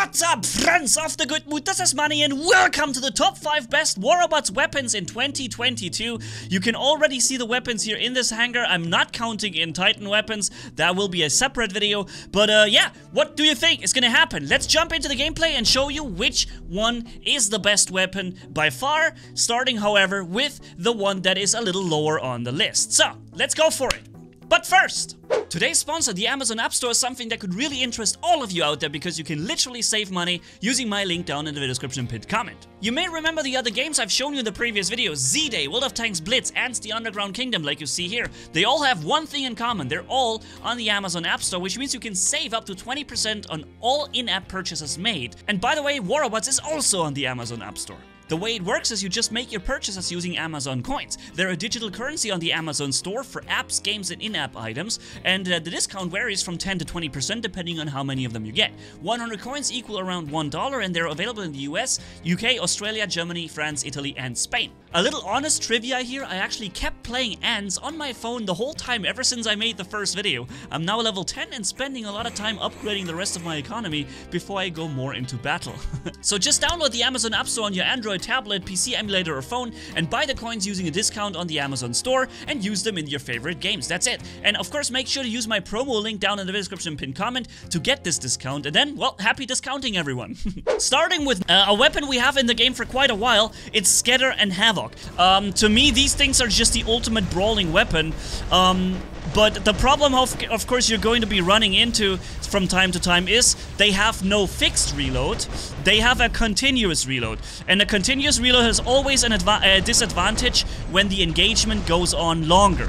What's up, friends of the good mood? This is Manni, and welcome to the top 5 best War Robots weapons in 2022. You can already see the weapons here in this hangar. I'm not counting in Titan weapons. That will be a separate video. But uh, yeah, what do you think is gonna happen? Let's jump into the gameplay and show you which one is the best weapon by far. Starting, however, with the one that is a little lower on the list. So, let's go for it. But first, today's sponsor, the Amazon App Store, is something that could really interest all of you out there because you can literally save money using my link down in the description pinned comment. You may remember the other games I've shown you in the previous videos, Z-Day, World of Tanks Blitz, and the Underground Kingdom like you see here. They all have one thing in common, they're all on the Amazon App Store, which means you can save up to 20% on all in-app purchases made. And by the way, War Robots is also on the Amazon App Store. The way it works is you just make your purchases using Amazon coins. They're a digital currency on the Amazon store for apps, games, and in-app items, and uh, the discount varies from 10 to 20% depending on how many of them you get. 100 coins equal around $1, and they're available in the US, UK, Australia, Germany, France, Italy, and Spain. A little honest trivia here, I actually kept playing Ants on my phone the whole time ever since I made the first video. I'm now level 10 and spending a lot of time upgrading the rest of my economy before I go more into battle. so just download the Amazon App Store on your Android tablet, PC emulator or phone and buy the coins using a discount on the Amazon store and use them in your favorite games. That's it. And of course make sure to use my promo link down in the description pinned comment to get this discount and then, well, happy discounting everyone. Starting with uh, a weapon we have in the game for quite a while, it's Scatter and Havoc. Um, to me, these things are just the ultimate brawling weapon. Um, but the problem, of, of course, you're going to be running into from time to time is they have no fixed reload. They have a continuous reload. And a continuous reload has always an a disadvantage when the engagement goes on longer.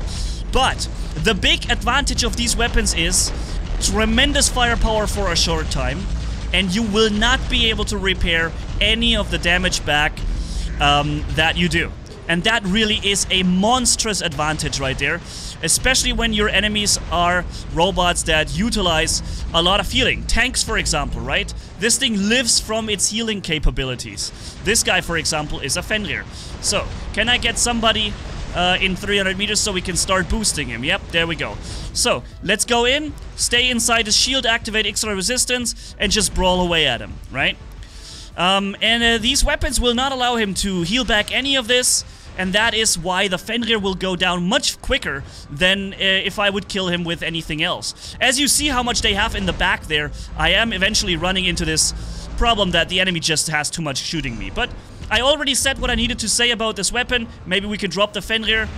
But the big advantage of these weapons is tremendous firepower for a short time. And you will not be able to repair any of the damage back um, that you do. And that really is a monstrous advantage right there. Especially when your enemies are robots that utilize a lot of healing. Tanks, for example, right? This thing lives from its healing capabilities. This guy, for example, is a Fenrir. So, can I get somebody uh, in 300 meters so we can start boosting him? Yep, there we go. So, let's go in, stay inside his shield, activate extra resistance, and just brawl away at him, right? Um, and uh, these weapons will not allow him to heal back any of this, and that is why the Fenrir will go down much quicker than uh, if I would kill him with anything else. As you see how much they have in the back there, I am eventually running into this problem that the enemy just has too much shooting me. But I already said what I needed to say about this weapon. Maybe we can drop the Fenrir.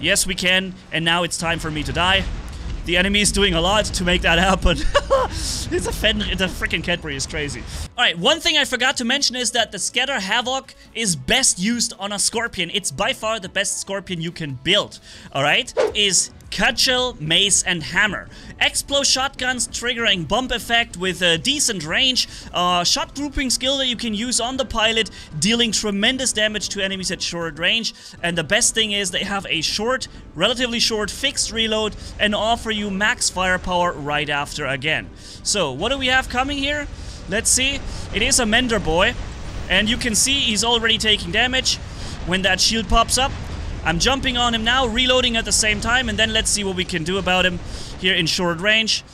Yes, we can. And now it's time for me to die. The enemy is doing a lot to make that happen. it's a Fenrir, the freaking Cadbury is crazy. Alright, one thing I forgot to mention is that the Scatter Havoc is best used on a Scorpion. It's by far the best Scorpion you can build. Alright? Is Cudgel, Mace, and Hammer. Explo shotguns triggering bump effect with a decent range, uh, shot grouping skill that you can use on the pilot, dealing tremendous damage to enemies at short range, and the best thing is they have a short, relatively short fixed reload and offer you max firepower right after again. So, what do we have coming here? Let's see. It is a Mender boy, and you can see he's already taking damage when that shield pops up. I'm jumping on him now, reloading at the same time, and then let's see what we can do about him here in short range.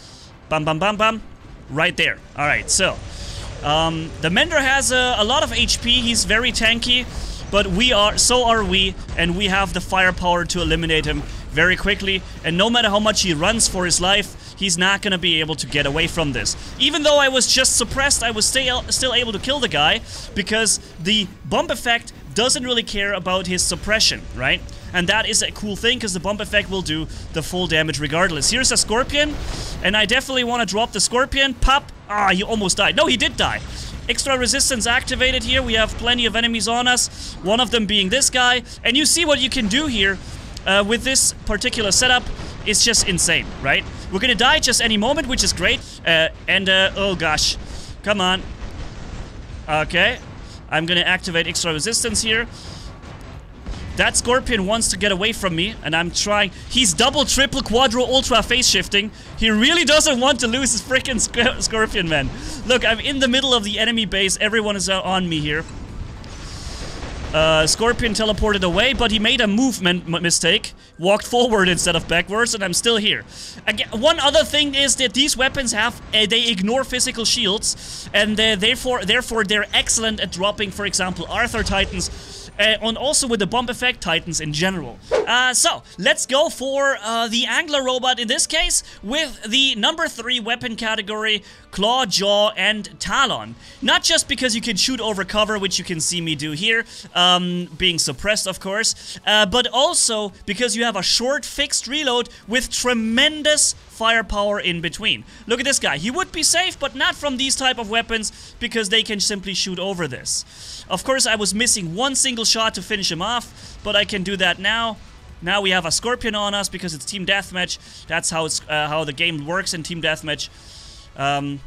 Bum, bum, bum, bum. Right there. Alright, so. Um, the Mender has a, a lot of HP. He's very tanky, but we are, so are we, and we have the firepower to eliminate him very quickly. And no matter how much he runs for his life, he's not gonna be able to get away from this. Even though I was just suppressed, I was still, still able to kill the guy, because the bump effect doesn't really care about his suppression, right? And that is a cool thing, because the bump effect will do the full damage regardless. Here's a Scorpion, and I definitely want to drop the Scorpion. Pop! Ah, he almost died. No, he did die. Extra resistance activated here. We have plenty of enemies on us. One of them being this guy. And you see what you can do here uh, with this particular setup. It's just insane, right? We're gonna die just any moment, which is great. Uh, and, uh, oh gosh. Come on. Okay. I'm gonna activate extra resistance here. That Scorpion wants to get away from me, and I'm trying. He's double, triple, quadro, ultra phase shifting. He really doesn't want to lose his freaking sc Scorpion, man. Look, I'm in the middle of the enemy base. Everyone is uh, on me here. Uh, Scorpion teleported away, but he made a movement mistake. Walked forward instead of backwards, and I'm still here. Again, one other thing is that these weapons have, uh, they ignore physical shields, and therefore, therefore they're excellent at dropping, for example, Arthur Titans, and also with the bomb effect, Titans in general. Uh, so, let's go for uh, the Angler robot in this case with the number 3 weapon category, Claw, Jaw, and Talon. Not just because you can shoot over cover, which you can see me do here, um, being suppressed of course, uh, but also because you have a short fixed reload with tremendous firepower in between. Look at this guy. He would be safe, but not from these type of weapons because they can simply shoot over this. Of course, I was missing one single shot to finish him off, but I can do that now. Now we have a Scorpion on us because it's Team Deathmatch. That's how it's uh, how the game works in Team Deathmatch. Um,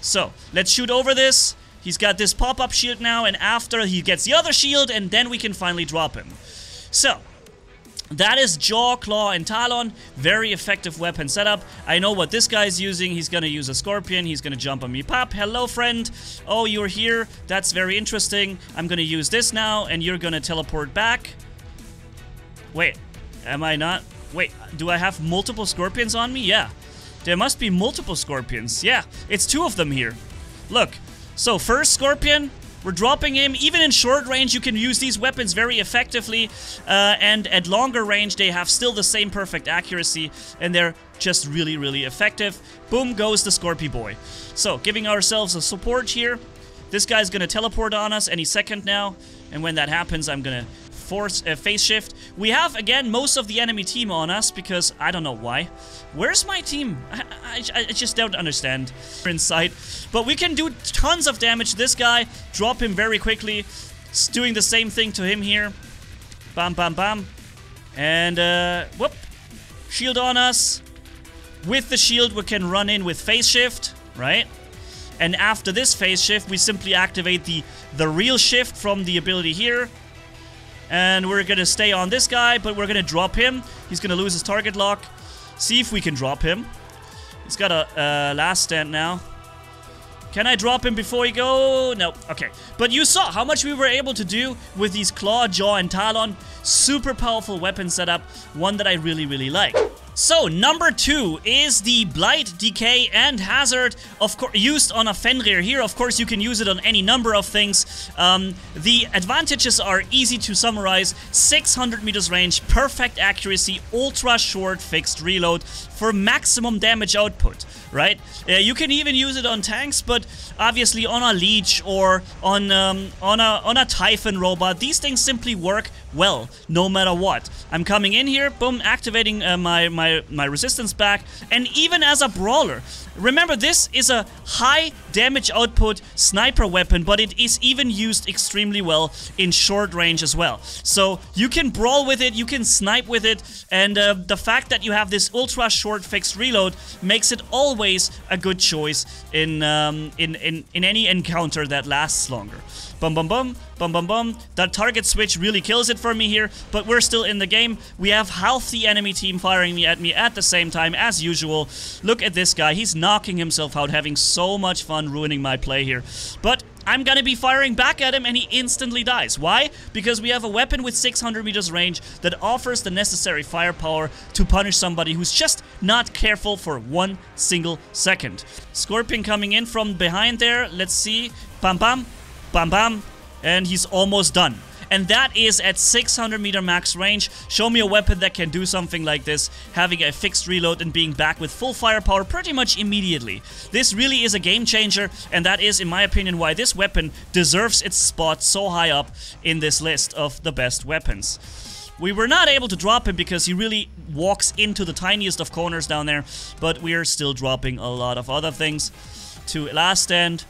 so, let's shoot over this. He's got this pop-up shield now, and after he gets the other shield, and then we can finally drop him. So, that is Jaw, Claw, and Talon. Very effective weapon setup. I know what this guy's using. He's gonna use a Scorpion. He's gonna jump on me. Pop, hello friend. Oh, you're here. That's very interesting. I'm gonna use this now, and you're gonna teleport back. Wait, am I not? Wait, do I have multiple Scorpions on me? Yeah. There must be multiple Scorpions. Yeah, it's two of them here. Look, so first Scorpion, we're dropping him. Even in short range, you can use these weapons very effectively. Uh, and at longer range, they have still the same perfect accuracy. And they're just really, really effective. Boom goes the Scorpy boy. So, giving ourselves a support here. This guy's gonna teleport on us any second now. And when that happens, I'm gonna force uh, phase shift. We have, again, most of the enemy team on us because I don't know why. Where's my team? I, I, I just don't understand. Inside. But we can do tons of damage. This guy, drop him very quickly. It's doing the same thing to him here. Bam, bam, bam. And, uh, whoop. Shield on us. With the shield, we can run in with phase shift, right? And after this phase shift, we simply activate the, the real shift from the ability here. And we're gonna stay on this guy, but we're gonna drop him. He's gonna lose his target lock. See if we can drop him. He's got a uh, last stand now. Can I drop him before he go? No. Okay. But you saw how much we were able to do with these Claw, Jaw, and Talon. Super powerful weapon setup. One that I really, really like. So, number two is the Blight, Decay, and Hazard, of used on a Fenrir. Here, of course, you can use it on any number of things. Um, the advantages are easy to summarize. 600 meters range, perfect accuracy, ultra short fixed reload for maximum damage output, right? Uh, you can even use it on tanks, but obviously on a Leech or on, um, on, a, on a Typhon robot, these things simply work well, no matter what. I'm coming in here, boom, activating uh, my, my my, resistance back. And even as a brawler, remember this is a high damage output sniper weapon, but it is even used extremely well in short range as well. So you can brawl with it, you can snipe with it, and uh, the fact that you have this ultra short fixed reload makes it always a good choice in, um, in, in, in any encounter that lasts longer. Bum bum bum, bum bum bum. That target switch really kills it for me here, but we're still in the game. We have half the enemy team firing me at me at the same time as usual. Look at this guy, he's knocking himself out, having so much fun ruining my play here. But I'm gonna be firing back at him and he instantly dies. Why? Because we have a weapon with 600 meters range that offers the necessary firepower to punish somebody who's just not careful for one single second. Scorpion coming in from behind there. Let's see. Bam bam. Bam bam. And he's almost done. And that is at 600 meter max range. Show me a weapon that can do something like this, having a fixed reload and being back with full firepower pretty much immediately. This really is a game changer, and that is, in my opinion, why this weapon deserves its spot so high up in this list of the best weapons. We were not able to drop him because he really walks into the tiniest of corners down there, but we are still dropping a lot of other things. To last stand,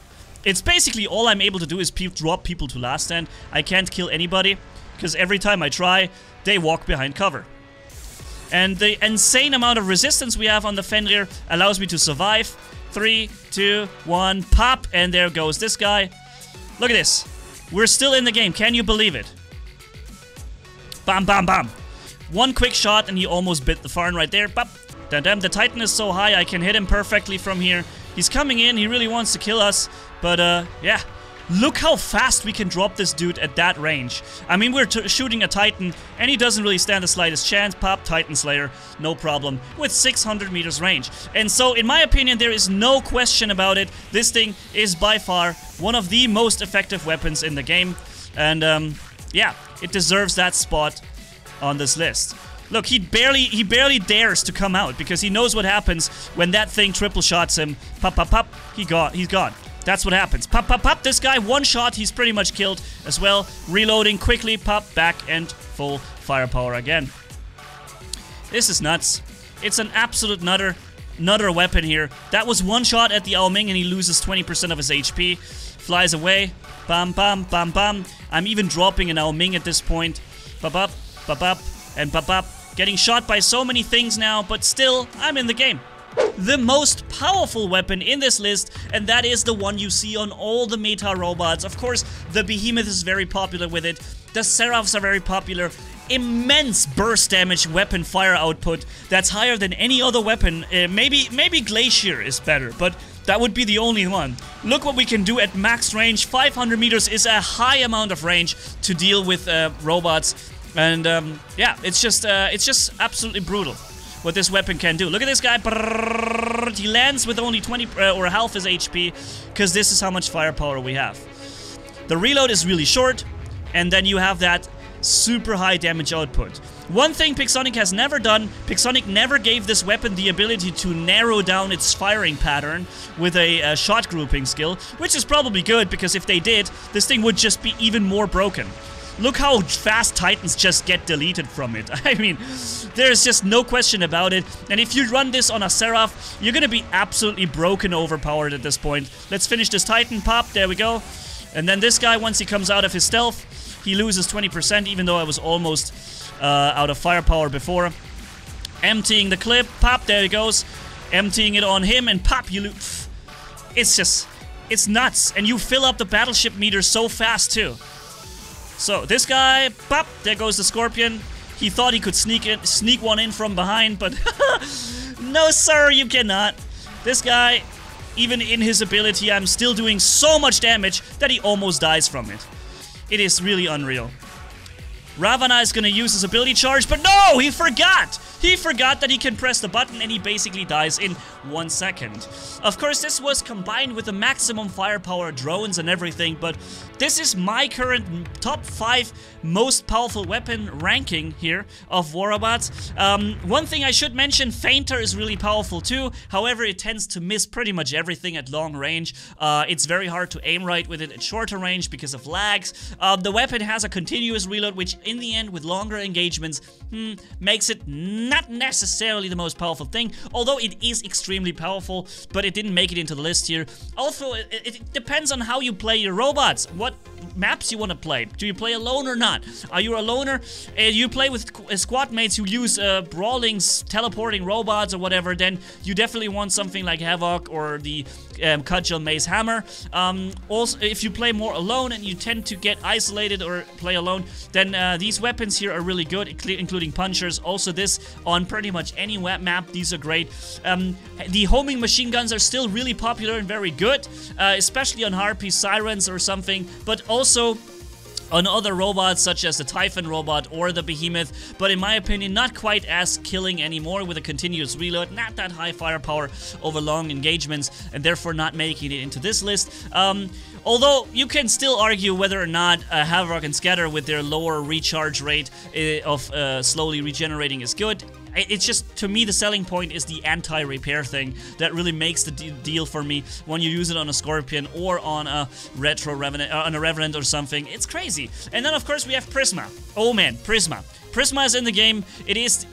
it's basically all I'm able to do is pe drop people to last stand. I can't kill anybody, because every time I try, they walk behind cover. And the insane amount of resistance we have on the Fenrir allows me to survive. Three, two, one, pop, and there goes this guy. Look at this. We're still in the game, can you believe it? Bam, bam, bam. One quick shot and he almost bit the Farn right there. Bop. Damn, the Titan is so high, I can hit him perfectly from here. He's coming in, he really wants to kill us, but uh, yeah. Look how fast we can drop this dude at that range. I mean, we're shooting a Titan, and he doesn't really stand the slightest chance. Pop Titan Slayer, no problem, with 600 meters range. And so, in my opinion, there is no question about it. This thing is by far one of the most effective weapons in the game. And, um, yeah, it deserves that spot on this list. Look, he barely he barely dares to come out because he knows what happens when that thing triple shots him. Pop, pop, pop. He got, he's gone. That's what happens. Pop, pop, pop. This guy, one shot, he's pretty much killed as well. Reloading quickly, pop, back, and full firepower again. This is nuts. It's an absolute nutter, nutter weapon here. That was one shot at the Ao Ming and he loses 20% of his HP. Flies away. Bam, bam, bam, bam. I'm even dropping an Ao Ming at this point. Bop, bop, bop, bop, and bop, bop. Getting shot by so many things now, but still, I'm in the game the most powerful weapon in this list, and that is the one you see on all the meta robots. Of course, the Behemoth is very popular with it, the Seraphs are very popular, immense burst damage weapon fire output that's higher than any other weapon. Uh, maybe maybe Glacier is better, but that would be the only one. Look what we can do at max range. 500 meters is a high amount of range to deal with uh, robots. And um, yeah, it's just uh, it's just absolutely brutal what this weapon can do. Look at this guy. He lands with only 20 uh, or half his HP because this is how much firepower we have. The reload is really short and then you have that super high damage output. One thing Pixonic has never done, Pixonic never gave this weapon the ability to narrow down its firing pattern with a, a shot grouping skill, which is probably good because if they did, this thing would just be even more broken. Look how fast Titans just get deleted from it. I mean, there's just no question about it. And if you run this on a Seraph, you're gonna be absolutely broken overpowered at this point. Let's finish this Titan pop. There we go. And then this guy, once he comes out of his stealth, he loses 20%, even though I was almost uh, out of firepower before. Emptying the clip. Pop, there he goes. Emptying it on him, and pop, you lose. It's just... It's nuts. And you fill up the battleship meter so fast, too. So this guy, pop, there goes the Scorpion. He thought he could sneak in, sneak one in from behind, but no sir, you cannot. This guy, even in his ability, I'm still doing so much damage that he almost dies from it. It is really unreal. Ravana is gonna use his ability charge, but no! He forgot! He forgot that he can press the button and he basically dies in one second. Of course, this was combined with the maximum firepower drones and everything, but this is my current top 5 most powerful weapon ranking here of War Robots. Um, one thing I should mention, Fainter is really powerful too, however it tends to miss pretty much everything at long range. Uh, it's very hard to aim right with it at shorter range because of lags. Uh, the weapon has a continuous reload, which in the end, with longer engagements, hmm, makes it not necessarily the most powerful thing, although it is extremely powerful, but it didn't make it into the list here. Also, it, it depends on how you play your robots, what maps you want to play. Do you play alone or not? Are you a loner? Uh, you play with uh, squad mates who use uh, brawling, teleporting robots or whatever, then you definitely want something like Havoc or the um, Cudgel Mace Hammer. Um, also, if you play more alone and you tend to get isolated or play alone, then uh, these weapons here are really good, including punchers. Also, this on pretty much any map, these are great. Um, the homing machine guns are still really popular and very good, uh, especially on Harpy Sirens or something, but also on other robots such as the Typhon robot or the Behemoth, but in my opinion not quite as killing anymore with a continuous reload, not that high firepower over long engagements, and therefore not making it into this list. Um, Although you can still argue whether or not uh, Havoc and Scatter with their lower recharge rate uh, of uh, slowly regenerating is good. It's just, to me, the selling point is the anti-repair thing that really makes the deal for me when you use it on a Scorpion or on a Retro Revenant, uh, on a Revenant or something. It's crazy. And then, of course, we have Prisma. Oh man, Prisma. Prisma is in the game. It is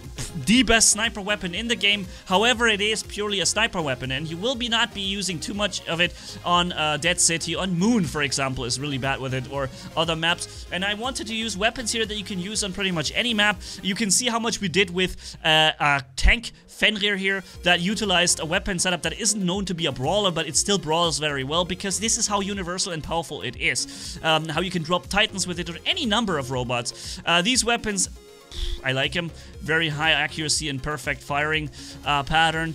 the best sniper weapon in the game. However, it is purely a sniper weapon, and you will be not be using too much of it on uh, Dead City. On Moon, for example, is really bad with it, or other maps. And I wanted to use weapons here that you can use on pretty much any map. You can see how much we did with uh, a tank Fenrir here that utilized a weapon setup that isn't known to be a brawler, but it still brawls very well because this is how universal and powerful it is. Um, how you can drop titans with it or any number of robots. Uh, these weapons I like him. Very high accuracy and perfect firing uh, pattern.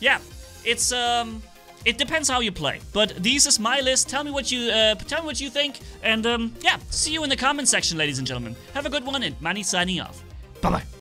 Yeah, it's um, It depends how you play. But this is my list. Tell me what you uh, tell me what you think. And um, yeah, see you in the comment section, ladies and gentlemen. Have a good one and Manni signing off. Bye bye.